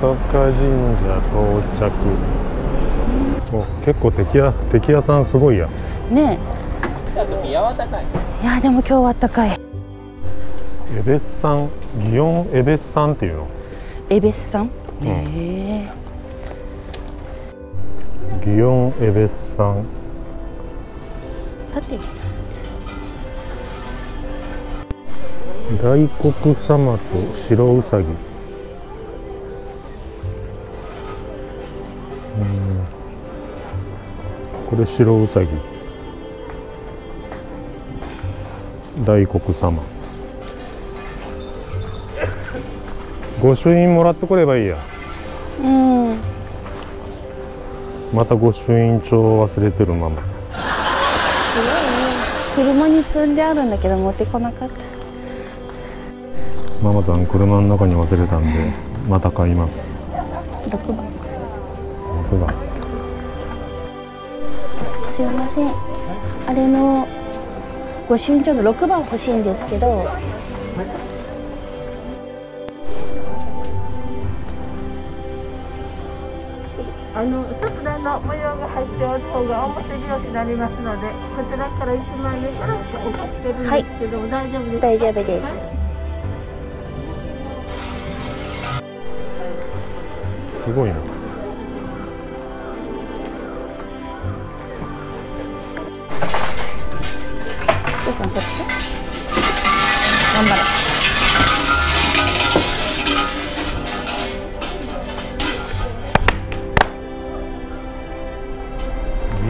神社到着。お結構敵屋敵屋さんすごいやねえ。い。やでも今日は暖かい。エベスさん祇園エベスさんっていうの？エベスさん、ねえ。祇園エベスさん。だって。大黒様と白うさぎこれ白うさぎ大黒様。御朱印もらってこればいいや。うん。また御朱印帳忘れてるまま。車に積んであるんだけど持ってこなかった。ママさん車の中に忘れたんでまた買います。6番6番すいません。あれの御朱印帳の6番欲しいんですけど。あの桜の模様が入っておる方が表拍子になりますのでこちらから1万円からお送りしてるんですけど、大丈夫ですか？大丈夫です、すごいなどうかなこっち頑張れ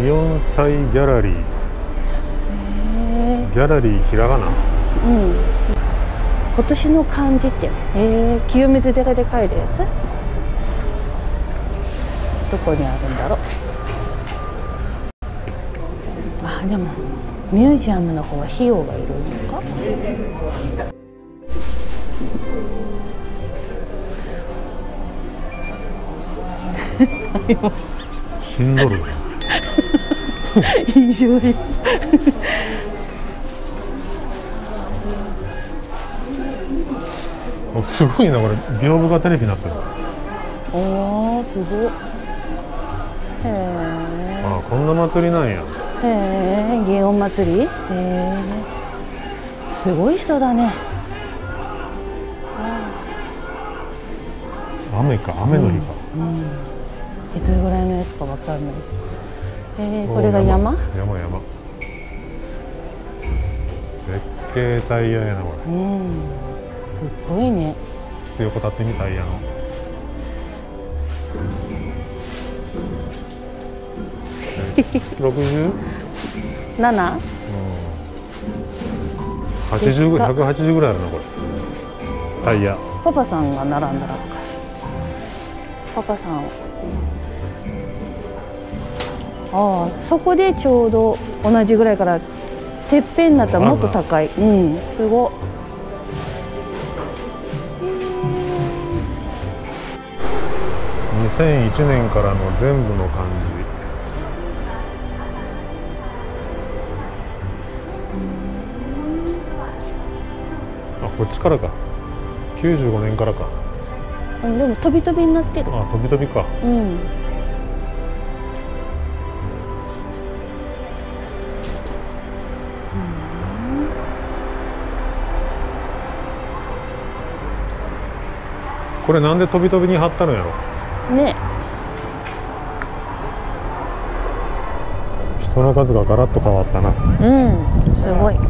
祇園祭ギャラリー。へギャラリーひらがな？えうん。今年の漢字ってえー、清水寺で帰るやつ？どこにあるんだろう？あでもミュージアムの方は費用がいるのかしんどる異常におすごいなこれ。屏風がテレビになってる。おーすごいへえあこんな祭りなんやへえ祇園祭り。へえすごい人だね。雨か雨の日か、いつぐらいのやつかわかんない。えー、これが山？山山。絶景タイヤやなこれ。うん。すっごいね。ちょっと横立ってみタイヤの 60? 7? 80ぐらい180ぐらいあるなこれ。タイヤパパさんが並んだらパパさんああそこでちょうど同じぐらいからてっぺんになったらもっと高い。うん。すご。っ2001年からの全部の漢字こっちからか。95年からか。うんでも飛び飛びになってる。あ飛び飛びか。うん。これなんで飛び飛びに貼ったのやろ。ね。人の数がガラッと変わったな。うんすごい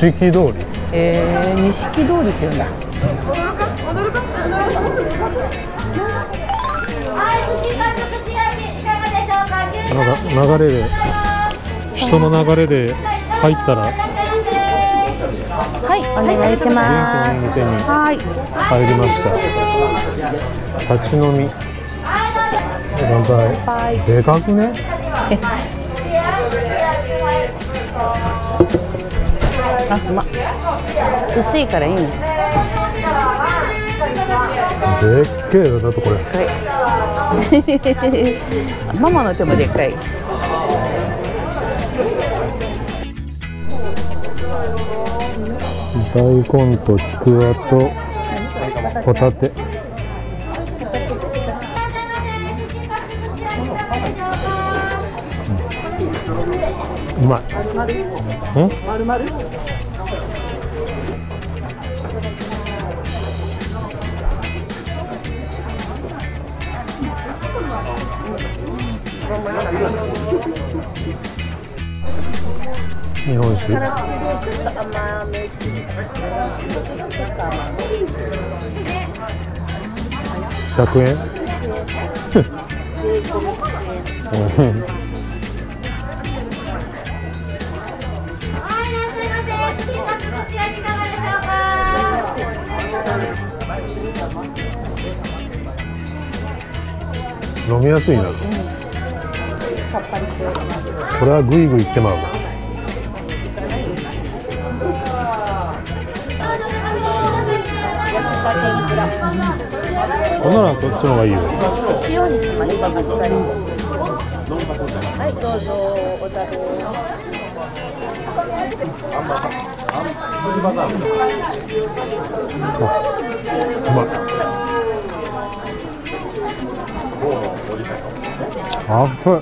錦通り。ー、えー、錦通りって言うんだ。かがでしょうか牛なんか流れで人の流れで入ったら。はいお願いしま元気の店にすはい入りました。立ち飲み。乾杯はい。でかくね？あうま。っ薄いからいいね。でっけえよだってこれ。でかい。ママの手もでっかい。大根とちくわとホタテうまいうん日本酒？100円？飲みやすいな。これはグイグイいってまうわ。ほんならそっちの方がいいよ。塩にしましたあっさりはいどうぞお食べうまいあっぷ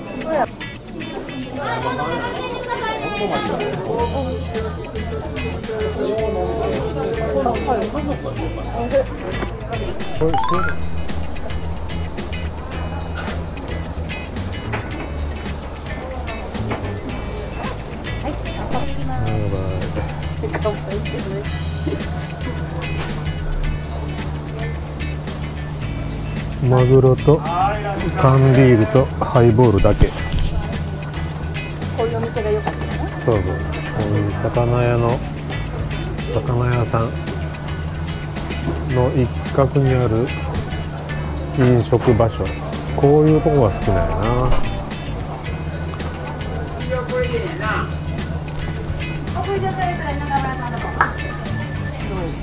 これマグロと。缶ビールとハイボールだけ。こういうお店が良かったね。そうそう。こういう魚屋の魚屋さんの一角にある飲食場所。こういうとこが好きなんやな。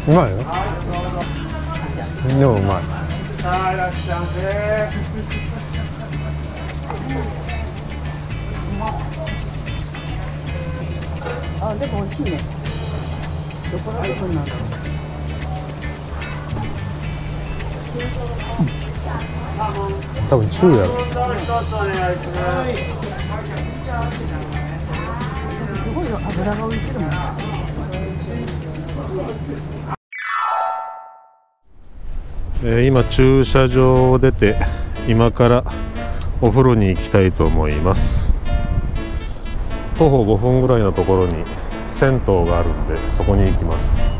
うまいよ。でもうまいさあらっしゃぜうまあでも美味しいねどこがいいんなんだろう多分中やろすごいよ油が浮いてるもんえー今駐車場を出て今からお風呂に行きたいと思います。徒歩5分ぐらいのところに銭湯があるんでそこに行きます。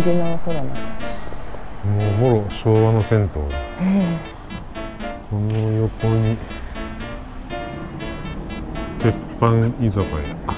感じのお風呂なもうもろ昭和の銭湯だ。この横に鉄板居酒屋。あ